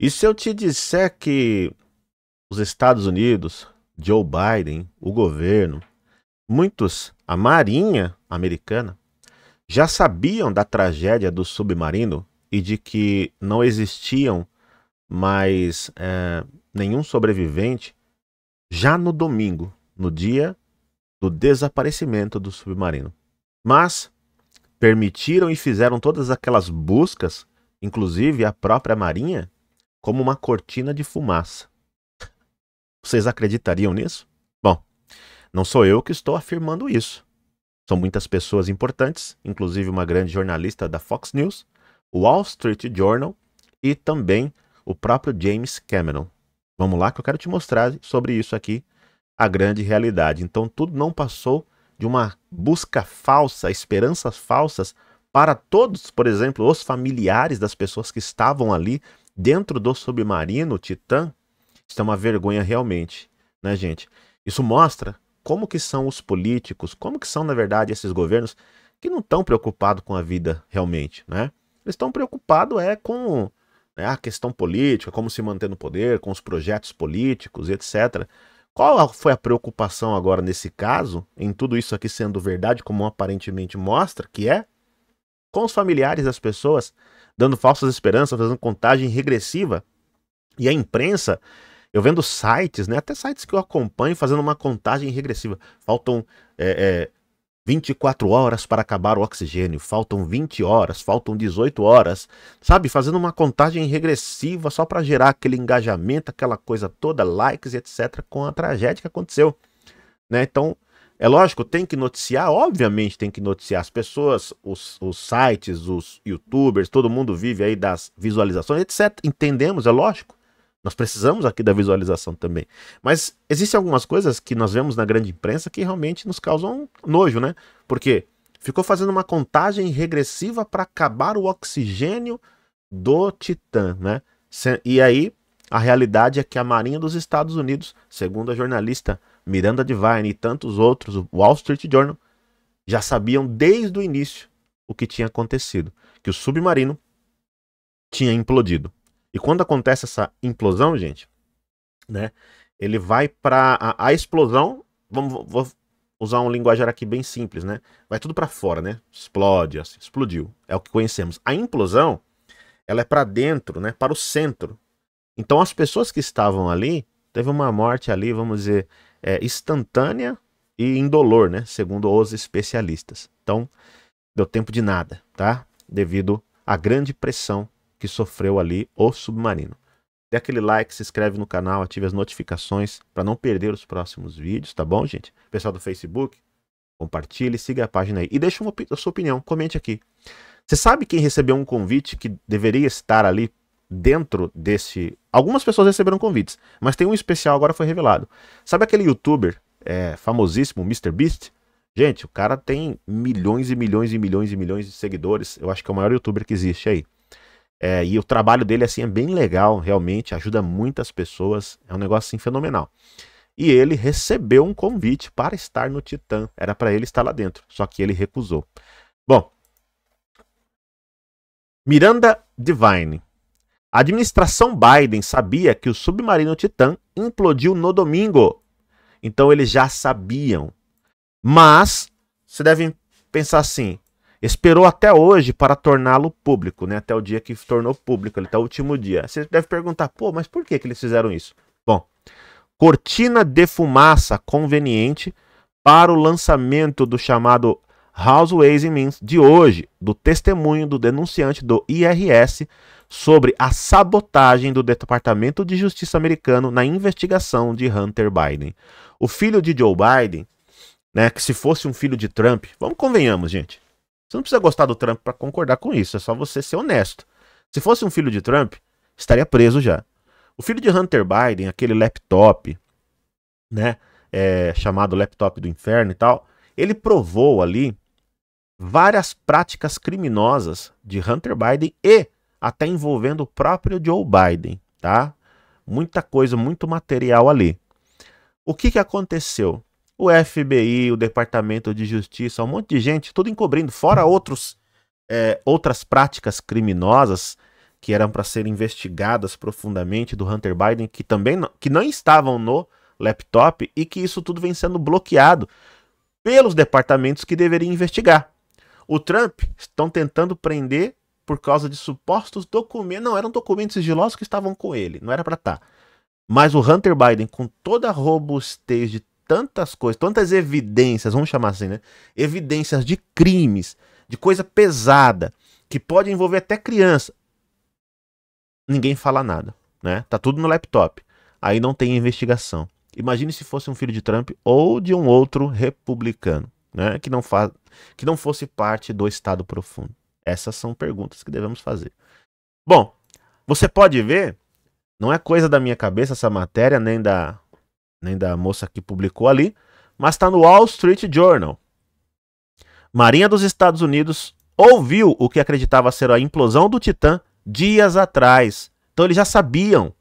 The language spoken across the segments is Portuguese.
E se eu te disser que os Estados Unidos, Joe Biden, o governo, muitos, a Marinha americana, já sabiam da tragédia do submarino e de que não existiam mais é, nenhum sobrevivente já no domingo, no dia do desaparecimento do submarino. Mas permitiram e fizeram todas aquelas buscas, inclusive a própria Marinha, como uma cortina de fumaça. Vocês acreditariam nisso? Bom, não sou eu que estou afirmando isso. São muitas pessoas importantes, inclusive uma grande jornalista da Fox News, o Wall Street Journal e também o próprio James Cameron. Vamos lá que eu quero te mostrar sobre isso aqui, a grande realidade. Então tudo não passou de uma busca falsa, esperanças falsas para todos, por exemplo, os familiares das pessoas que estavam ali dentro do submarino Titã. Isso é uma vergonha realmente, né, gente? Isso mostra como que são os políticos, como que são, na verdade, esses governos que não estão preocupados com a vida realmente, né? Eles estão preocupados é com né, a questão política, como se manter no poder, com os projetos políticos, etc. Qual foi a preocupação agora nesse caso, em tudo isso aqui sendo verdade, como aparentemente mostra que é? Com os familiares das pessoas, dando falsas esperanças, fazendo contagem regressiva. E a imprensa, eu vendo sites, né, até sites que eu acompanho, fazendo uma contagem regressiva. Faltam é, é, 24 horas para acabar o oxigênio, faltam 20 horas, faltam 18 horas, sabe? Fazendo uma contagem regressiva só para gerar aquele engajamento, aquela coisa toda, likes e etc., com a tragédia que aconteceu. Né? Então, é lógico, tem que noticiar, obviamente tem que noticiar as pessoas, os, os sites, os youtubers, todo mundo vive aí das visualizações, etc. Entendemos, é lógico. Nós precisamos aqui da visualização também. Mas existem algumas coisas que nós vemos na grande imprensa que realmente nos causam nojo, né? Porque ficou fazendo uma contagem regressiva para acabar o oxigênio do Titã, né? E aí a realidade é que a Marinha dos Estados Unidos, segundo a jornalista Miranda Devine e tantos outros, o Wall Street Journal, já sabiam desde o início o que tinha acontecido, que o submarino tinha implodido. E quando acontece essa implosão, gente, né? Ele vai para a, a, explosão. Vamos vou usar um linguajar aqui bem simples, né? Vai tudo para fora, né? Explode, assim, explodiu. É o que conhecemos. A implosão, ela é para dentro, né? Para o centro. Então as pessoas que estavam ali teve uma morte ali, vamos dizer, é, instantânea e indolor, né? Segundo os especialistas. Então deu tempo de nada, tá? Devido à grande pressão que sofreu ali o submarino. Dê aquele like, se inscreve no canal, ative as notificações para não perder os próximos vídeos, tá bom, gente? Pessoal do Facebook, compartilhe, siga a página aí. E deixe uma, a sua opinião, comente aqui. Você sabe quem recebeu um convite que deveria estar ali dentro desse... Algumas pessoas receberam convites, mas tem um especial agora foi revelado. Sabe aquele youtuber é, famosíssimo, MrBeast? Gente, o cara tem milhões e milhões e milhões e milhões de seguidores. Eu acho que é o maior youtuber que existe aí. É, e o trabalho dele assim é bem legal, realmente, ajuda muitas pessoas, é um negócio assim fenomenal. E ele recebeu um convite para estar no Titã, era para ele estar lá dentro, só que ele recusou. Bom, Miranda Divine. A administração Biden sabia que o submarino Titã implodiu no domingo. Então eles já sabiam. Mas, você deve pensar assim: esperou até hoje para torná-lo público, né? Até o dia que tornou público, até o último dia. Você deve perguntar, pô, mas por que, que eles fizeram isso? Bom, cortina de fumaça conveniente para o lançamento do chamado House Ways and Means de hoje, do testemunho do denunciante do IRS sobre a sabotagem do Departamento de Justiça americano na investigação de Hunter Biden. O filho de Joe Biden, né, que se fosse um filho de Trump, vamos convenhamos, gente, você não precisa gostar do Trump para concordar com isso, é só você ser honesto. Se fosse um filho de Trump, estaria preso já. O filho de Hunter Biden, aquele laptop, né, é, chamado laptop do inferno e tal, ele provou ali várias práticas criminosas de Hunter Biden e até envolvendo o próprio Joe Biden, tá? Muita coisa, muito material ali. O que, que aconteceu? o FBI, o Departamento de Justiça, um monte de gente, tudo encobrindo, fora outros, é, outras práticas criminosas que eram para ser investigadas profundamente do Hunter Biden, que também não, que não estavam no laptop e que isso tudo vem sendo bloqueado pelos departamentos que deveriam investigar. O Trump estão tentando prender por causa de supostos documentos. Não, eram documentos sigilosos que estavam com ele, não era para estar. Tá. Mas o Hunter Biden, com toda a robustez de tantas coisas, tantas evidências, vamos chamar assim, né? Evidências de crimes, de coisa pesada, que pode envolver até criança. Ninguém fala nada, né? Tá tudo no laptop. Aí não tem investigação. Imagine se fosse um filho de Trump ou de um outro republicano, né? Que não, faz, que não fosse parte do Estado profundo. Essas são perguntas que devemos fazer. Bom, você pode ver, não é coisa da minha cabeça essa matéria, nem da, nem da moça que publicou ali, mas está no Wall Street Journal. Marinha dos Estados Unidos ouviu o que acreditava ser a implosão do Titã dias atrás. Então eles já sabiam.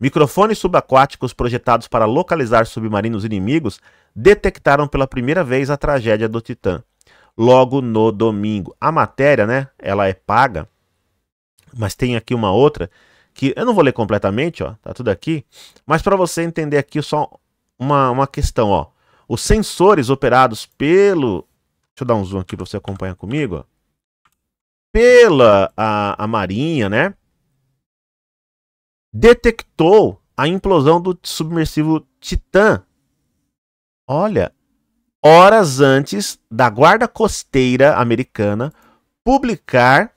Microfones subaquáticos projetados para localizar submarinos inimigos detectaram pela primeira vez a tragédia do Titã logo no domingo. A matéria, né, ela é paga, mas tem aqui uma outra que eu não vou ler completamente, ó, tá tudo aqui, mas para você entender aqui só uma, uma questão, ó. Os sensores operados pelo, deixa eu dar um zoom aqui para você acompanhar comigo, ó. Pela a, a Marinha, né? Detectou a implosão do submersivo Titã. Olha, horas antes da Guarda Costeira americana publicar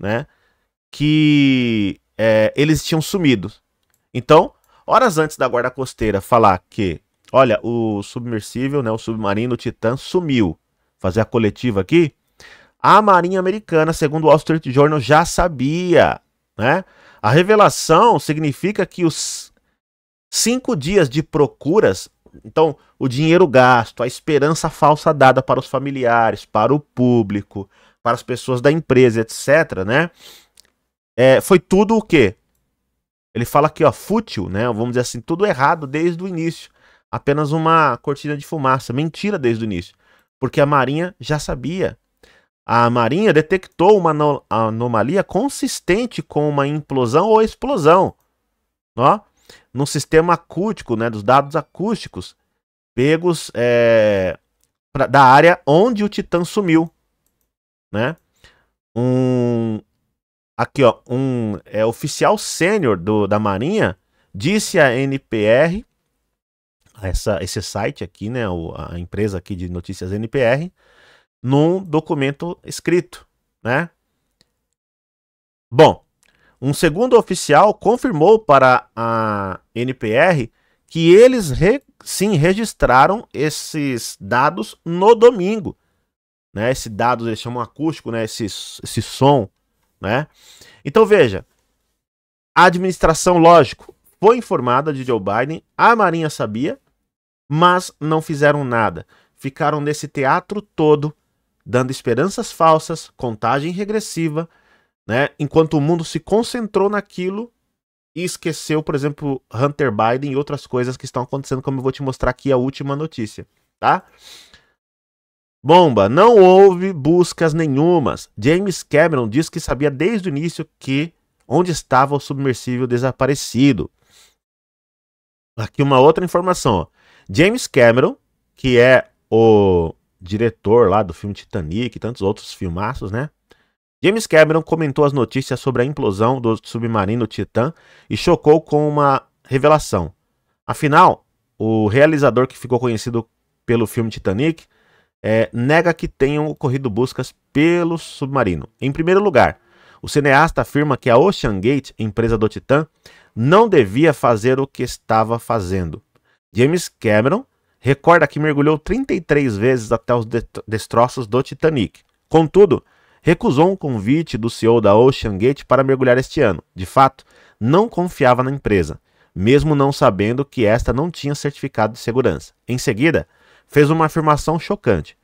né, que é, eles tinham sumido. Então, horas antes da Guarda Costeira falar que, olha, o submersível, né, o submarino Titã sumiu, fazer a coletiva aqui, a Marinha Americana, segundo o Wall Street Journal, já sabia. Né? A revelação significa que os cinco dias de procuras então, o dinheiro gasto, a esperança falsa dada para os familiares, para o público, para as pessoas da empresa, etc., né? É, foi tudo o quê? Ele fala aqui, ó, fútil, né? Vamos dizer assim, tudo errado desde o início. Apenas uma cortina de fumaça, mentira desde o início. Porque a Marinha já sabia. A Marinha detectou uma anomalia consistente com uma implosão ou explosão. Ó, no sistema acústico, né, dos dados acústicos pegos é, pra, da área onde o Titã sumiu, né? Um aqui ó, um é, oficial sênior da Marinha disse à NPR, essa, esse site aqui, né, a empresa aqui de notícias NPR, num documento escrito, né? Bom, um segundo oficial confirmou para a NPR que eles re, sim registraram esses dados no domingo. Né? Esse dado eles chamam acústico, né? esse, esse som. Né? Então veja, a administração, lógico, foi informada de Joe Biden, a Marinha sabia, mas não fizeram nada. Ficaram nesse teatro todo, dando esperanças falsas, contagem regressiva, né? Enquanto o mundo se concentrou naquilo e esqueceu, por exemplo, Hunter Biden e outras coisas que estão acontecendo, como eu vou te mostrar aqui a última notícia, tá? Bomba, não houve buscas nenhumas. James Cameron disse que sabia desde o início que onde estava o submersível desaparecido. Aqui uma outra informação. Ó. James Cameron, que é o diretor lá do filme Titanic e tantos outros filmaços, né? James Cameron comentou as notícias sobre a implosão do submarino Titan e chocou com uma revelação. Afinal, o realizador que ficou conhecido pelo filme Titanic é, nega que tenham ocorrido buscas pelo submarino. Em primeiro lugar, o cineasta afirma que a Ocean Gate, empresa do Titan, não devia fazer o que estava fazendo. James Cameron recorda que mergulhou 33 vezes até os destroços do Titanic. Contudo, recusou um convite do CEO da Ocean Gate para mergulhar este ano. De fato, não confiava na empresa, mesmo não sabendo que esta não tinha certificado de segurança. Em seguida, fez uma afirmação chocante.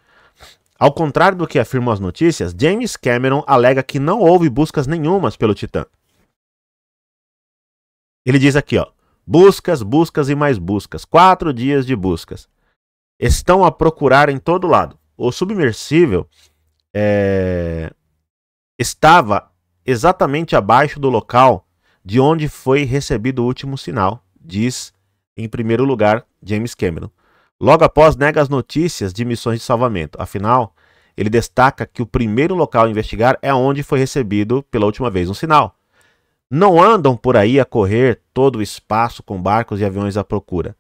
Ao contrário do que afirmam as notícias, James Cameron alega que não houve buscas nenhumas pelo Titã. Ele diz aqui, ó, buscas, buscas e mais buscas, quatro dias de buscas. Estão a procurar em todo lado. O submersível é, estava exatamente abaixo do local de onde foi recebido o último sinal, diz, em primeiro lugar, James Cameron. Logo após, nega as notícias de missões de salvamento. Afinal, ele destaca que o primeiro local a investigar é onde foi recebido pela última vez um sinal. Não andam por aí a correr todo o espaço com barcos e aviões à procura.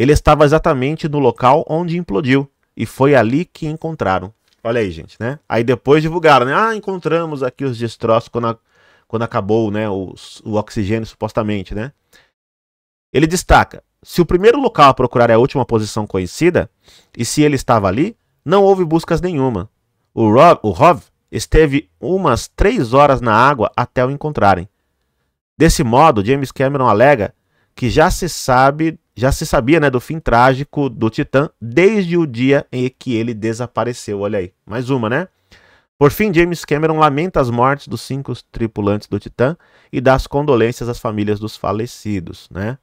Ele estava exatamente no local onde implodiu e foi ali que encontraram. Olha aí, gente, né? Aí depois divulgaram, né? Ah, encontramos aqui os destroços quando, a, quando acabou, né, o, o oxigênio supostamente, né? Ele destaca: se o primeiro local a procurar é a última posição conhecida, e se ele estava ali, não houve buscas nenhuma. O Rob, o Rov esteve umas três horas na água até o encontrarem. Desse modo, James Cameron alega que já se sabe, já se sabia né, do fim trágico do Titã desde o dia em que ele desapareceu. Olha aí, mais uma, né? Por fim, James Cameron lamenta as mortes dos cinco tripulantes do Titã e dá as condolências às famílias dos falecidos, né?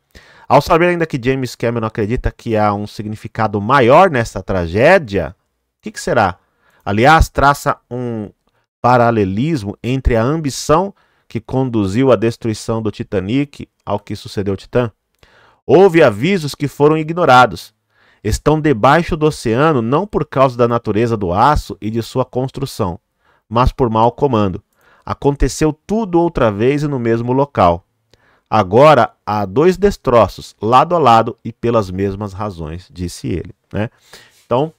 Ao saber ainda que James Cameron acredita que há um significado maior nessa tragédia, o que, que será? Aliás, traça um paralelismo entre a ambição que conduziu à destruição do Titanic ao que sucedeu ao Titã. Houve avisos que foram ignorados. Estão debaixo do oceano não por causa da natureza do aço e de sua construção, mas por mau comando. Aconteceu tudo outra vez e no mesmo local. Agora há dois destroços, lado a lado e pelas mesmas razões, disse ele. Né? Então,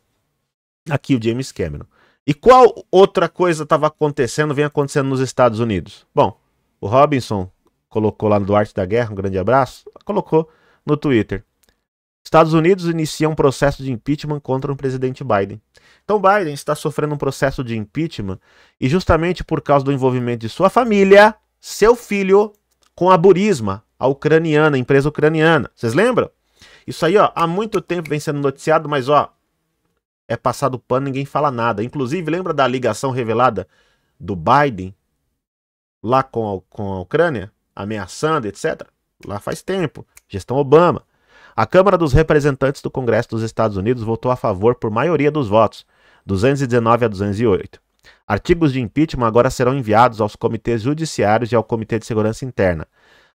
aqui o James Cameron. E qual outra coisa estava acontecendo, vem acontecendo nos Estados Unidos? Bom, o Robinson colocou lá no Duarte da Guerra, um grande abraço, colocou no Twitter. Estados Unidos inicia um processo de impeachment contra o presidente Biden. Então Biden está sofrendo um processo de impeachment e justamente por causa do envolvimento de sua família, seu filho, com a Burisma, a ucraniana, a empresa ucraniana. Vocês lembram? Isso aí, ó, há muito tempo vem sendo noticiado, mas ó, é passado pano, ninguém fala nada. Inclusive, lembra da ligação revelada do Biden lá com a, com a Ucrânia, ameaçando, etc. Lá faz tempo, gestão Obama. A Câmara dos Representantes do Congresso dos Estados Unidos votou a favor por maioria dos votos, 219 a 208. Artigos de impeachment agora serão enviados aos comitês judiciários e ao Comitê de Segurança Interna.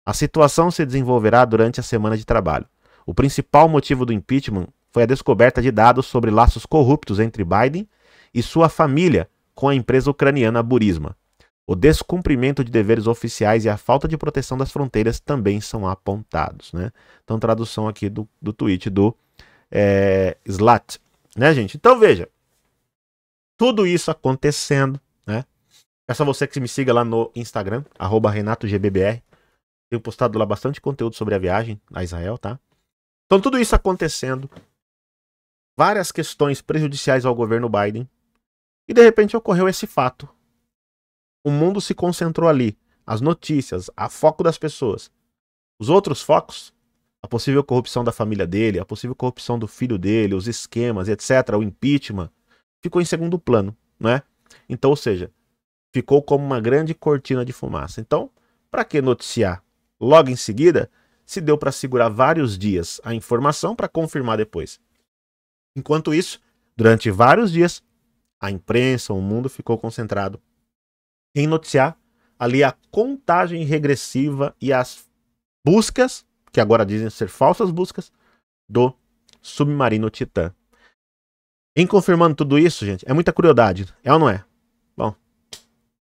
A situação se desenvolverá durante a semana de trabalho. O principal motivo do impeachment foi a descoberta de dados sobre laços corruptos entre Biden e sua família com a empresa ucraniana Burisma. O descumprimento de deveres oficiais e a falta de proteção das fronteiras também são apontados. Né? Então, tradução aqui do, do tweet do é, Slat. Né, gente? Então, veja. Tudo isso acontecendo. Né? Peço a você que me siga lá no Instagram, RenatoGBBR. Tenho postado lá bastante conteúdo sobre a viagem a Israel, tá? Então, tudo isso acontecendo várias questões prejudiciais ao governo Biden. E de repente ocorreu esse fato. O mundo se concentrou ali. As notícias, a foco das pessoas. Os outros focos, a possível corrupção da família dele, a possível corrupção do filho dele, os esquemas, etc., o impeachment, ficou em segundo plano, né? Então, ou seja, ficou como uma grande cortina de fumaça. Então, para que noticiar? Logo em seguida, se deu para segurar vários dias a informação para confirmar depois. Enquanto isso, durante vários dias, a imprensa, o mundo ficou concentrado em noticiar ali a contagem regressiva e as buscas, que agora dizem ser falsas buscas, do submarino Titã. Em confirmando tudo isso, gente, é muita crueldade, é ou não é? Bom,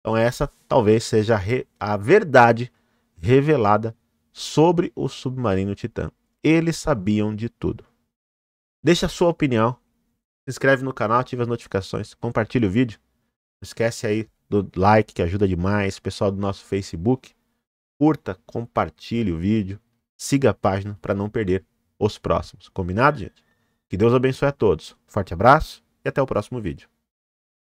então essa talvez seja a, a verdade revelada sobre o submarino Titã. Eles sabiam de tudo. Deixe a sua opinião. Se inscreve no canal, ative as notificações, compartilhe o vídeo. Não esquece aí do like que ajuda demais, pessoal do nosso Facebook. Curta, compartilhe o vídeo, siga a página para não perder os próximos. Combinado, gente? Que Deus abençoe a todos. Forte abraço e até o próximo vídeo.